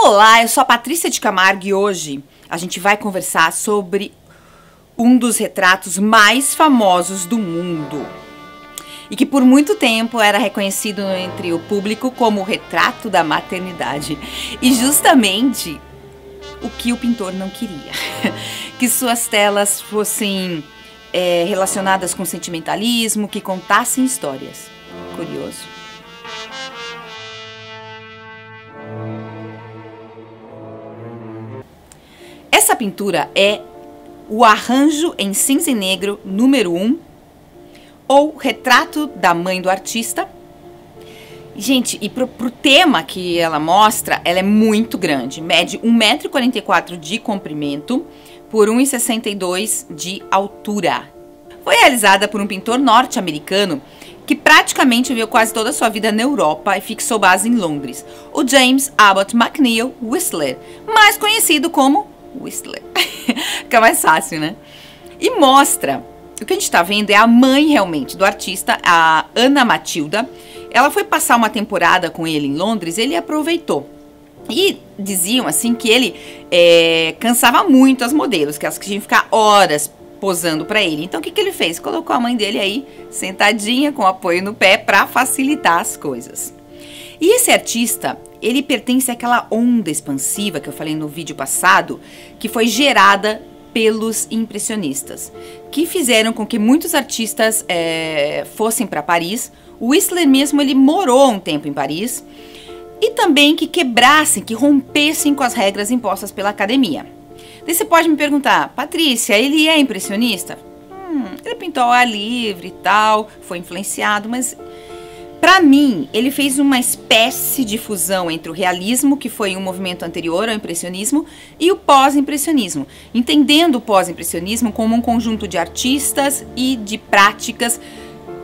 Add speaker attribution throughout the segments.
Speaker 1: Olá, eu sou a Patrícia de Camargo e hoje a gente vai conversar sobre um dos retratos mais famosos do mundo e que por muito tempo era reconhecido entre o público como o retrato da maternidade. E justamente o que o pintor não queria, que suas telas fossem é, relacionadas com sentimentalismo, que contassem histórias. Curioso. Essa pintura é o Arranjo em Cinza e Negro número 1, ou Retrato da Mãe do Artista. Gente, e pro, pro tema que ela mostra, ela é muito grande. Mede 1,44m de comprimento por 1,62 de altura. Foi realizada por um pintor norte-americano que praticamente viveu quase toda a sua vida na Europa e fixou base em Londres, o James Abbott McNeill Whistler, mais conhecido como Whistler. Fica mais fácil, né? E mostra. O que a gente está vendo é a mãe realmente do artista, a Ana Matilda. Ela foi passar uma temporada com ele em Londres, ele aproveitou. E diziam assim que ele é, cansava muito as modelos, que elas tinham que ficar horas posando para ele. Então o que, que ele fez? Colocou a mãe dele aí sentadinha com apoio no pé para facilitar as coisas. E esse artista, ele pertence àquela onda expansiva que eu falei no vídeo passado, que foi gerada pelos impressionistas, que fizeram com que muitos artistas é, fossem para Paris. O Whistler mesmo ele morou um tempo em Paris e também que quebrassem, que rompessem com as regras impostas pela academia. Daí você pode me perguntar, Patrícia, ele é impressionista? Hum, ele pintou ao ar livre e tal, foi influenciado, mas para mim, ele fez uma espécie de fusão entre o realismo, que foi um movimento anterior ao impressionismo, e o pós-impressionismo, entendendo o pós-impressionismo como um conjunto de artistas e de práticas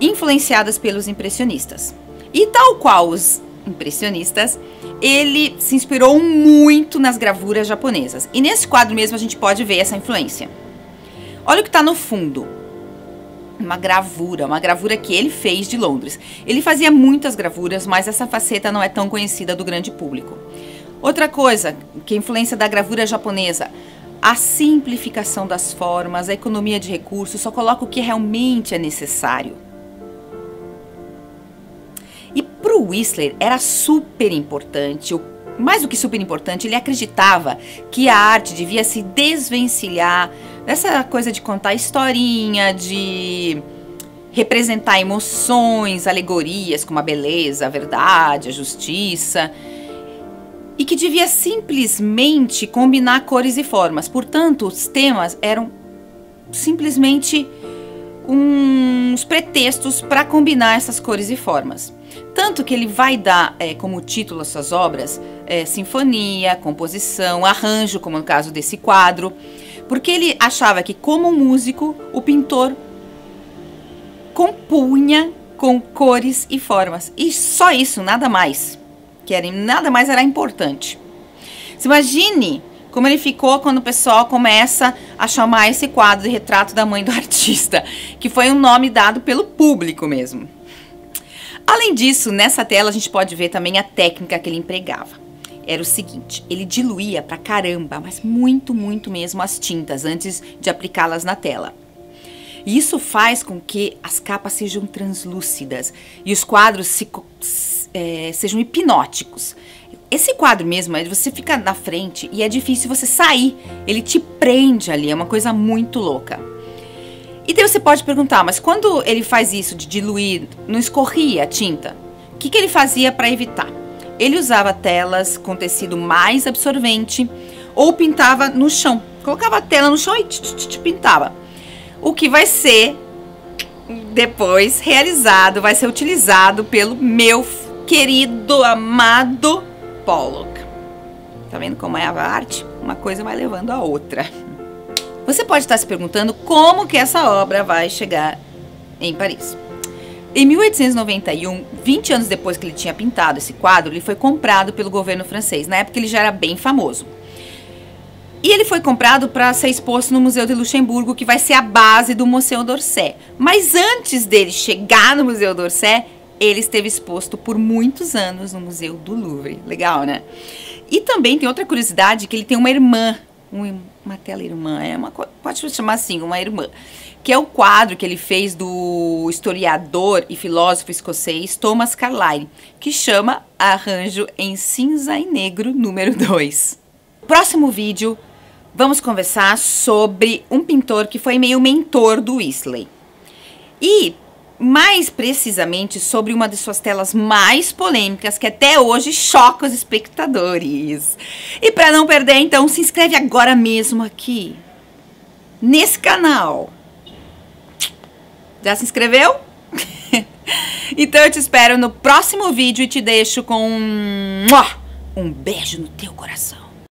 Speaker 1: influenciadas pelos impressionistas. E tal qual os impressionistas, ele se inspirou muito nas gravuras japonesas. E nesse quadro mesmo a gente pode ver essa influência. Olha o que está no fundo uma gravura, uma gravura que ele fez de Londres. Ele fazia muitas gravuras, mas essa faceta não é tão conhecida do grande público. Outra coisa, que é influência da gravura japonesa, a simplificação das formas, a economia de recursos, só coloca o que realmente é necessário. E para o Whistler era super importante, mais do que super importante, ele acreditava que a arte devia se desvencilhar dessa coisa de contar historinha, de representar emoções, alegorias como a beleza, a verdade, a justiça, e que devia simplesmente combinar cores e formas. Portanto, os temas eram simplesmente uns pretextos para combinar essas cores e formas. Tanto que ele vai dar é, como título às suas obras é, sinfonia, composição, arranjo, como no caso desse quadro porque ele achava que, como músico, o pintor compunha com cores e formas. E só isso, nada mais. Que era, nada mais era importante. Se imagine como ele ficou quando o pessoal começa a chamar esse quadro de retrato da mãe do artista, que foi um nome dado pelo público mesmo. Além disso, nessa tela a gente pode ver também a técnica que ele empregava era o seguinte: ele diluía pra caramba, mas muito, muito mesmo as tintas antes de aplicá-las na tela. E isso faz com que as capas sejam translúcidas e os quadros se, é, sejam hipnóticos. Esse quadro mesmo, você fica na frente e é difícil você sair. Ele te prende ali, é uma coisa muito louca. E daí você pode perguntar, mas quando ele faz isso de diluir, não escorria a tinta? O que, que ele fazia para evitar? Ele usava telas com tecido mais absorvente ou pintava no chão. Colocava a tela no chão e pintava. O que vai ser depois realizado, vai ser utilizado pelo meu querido, amado Pollock. Tá vendo como é a arte? Uma coisa vai levando a outra. Você pode estar se perguntando como que essa obra vai chegar em Paris. Em 1891, 20 anos depois que ele tinha pintado esse quadro, ele foi comprado pelo governo francês. Na época ele já era bem famoso. E ele foi comprado para ser exposto no Museu de Luxemburgo, que vai ser a base do Museu d'Orsay. Mas antes dele chegar no Museu d'Orsay, ele esteve exposto por muitos anos no Museu do Louvre. Legal, né? E também tem outra curiosidade que ele tem uma irmã, uma tela irmã, é uma pode chamar assim, uma irmã, que é o quadro que ele fez do historiador e filósofo escocês Thomas Carlyle, que chama Arranjo em Cinza e Negro número 2. Próximo vídeo, vamos conversar sobre um pintor que foi meio mentor do Whistler. E mais precisamente sobre uma de suas telas mais polêmicas que até hoje choca os espectadores. E para não perder, então se inscreve agora mesmo aqui nesse canal. Já se inscreveu? então eu te espero no próximo vídeo e te deixo com um, um beijo no teu coração.